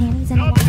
panties in a.